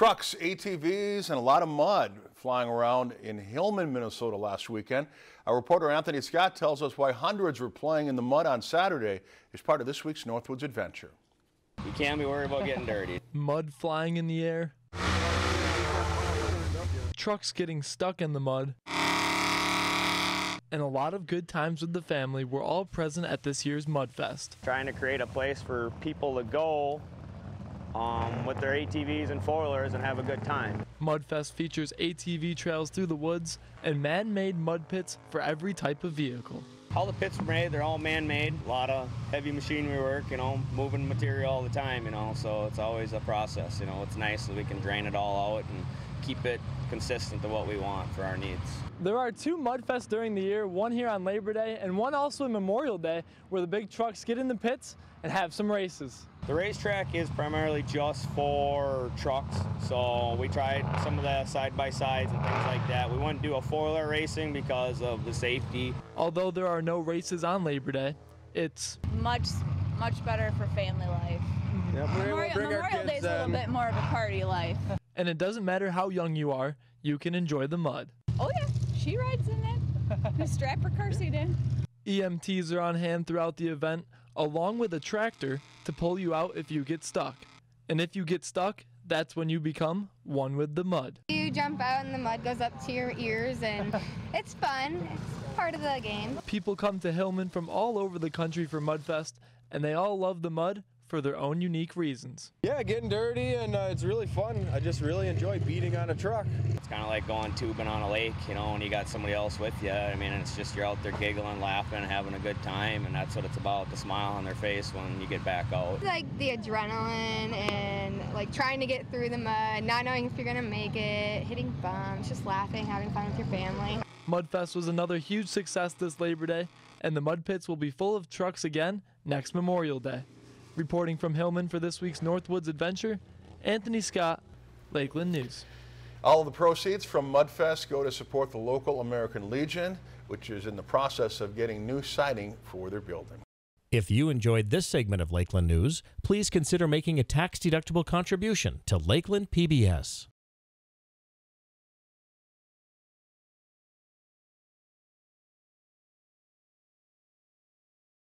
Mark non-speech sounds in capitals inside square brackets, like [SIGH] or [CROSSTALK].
Trucks, ATVs, and a lot of mud flying around in Hillman, Minnesota last weekend. Our reporter Anthony Scott tells us why hundreds were playing in the mud on Saturday as part of this week's Northwoods adventure. You can't be worried about getting dirty. [LAUGHS] Mud flying in the air. Trucks getting stuck in the mud. And a lot of good times with the family were all present at this year's Mudfest. Trying to create a place for people to go um, with their ATVs and four wheelers and have a good time. Mudfest features ATV trails through the woods and man made mud pits for every type of vehicle. All the pits are made, they're all man made. A lot of heavy machinery work, you know, moving material all the time, you know, so it's always a process. You know, it's nice that we can drain it all out and keep it consistent to what we want for our needs. There are two Mudfests during the year, one here on Labor Day and one also in Memorial Day, where the big trucks get in the pits and have some races. The racetrack is primarily just for trucks, so we tried some of the side-by-sides and things like that. We wouldn't do a four-wheeler racing because of the safety. Although there are no races on Labor Day, it's much, much better for family life. Yep, Memorial, Memorial Day is a little bit more of a party life. And it doesn't matter how young you are, you can enjoy the mud. In it. Strap her car seat in. EMTs are on hand throughout the event, along with a tractor to pull you out if you get stuck. And if you get stuck, that's when you become one with the mud. You jump out and the mud goes up to your ears and [LAUGHS] it's fun. It's part of the game. People come to Hillman from all over the country for Mudfest, and they all love the mud for their own unique reasons. Yeah, getting dirty and uh, it's really fun. I just really enjoy beating on a truck. It's kind of like going tubing on a lake, you know, and you got somebody else with you. I mean, it's just you're out there giggling, laughing, having a good time, and that's what it's about, the smile on their face when you get back out. Like the adrenaline and like trying to get through the mud, not knowing if you're gonna make it, hitting bumps, just laughing, having fun with your family. Mudfest was another huge success this Labor Day, and the mud pits will be full of trucks again next Memorial Day. Reporting from Hillman for this week's Northwoods Adventure, Anthony Scott, Lakeland News. All of the proceeds from Mudfest go to support the local American Legion, which is in the process of getting new siding for their building. If you enjoyed this segment of Lakeland News, please consider making a tax-deductible contribution to Lakeland PBS.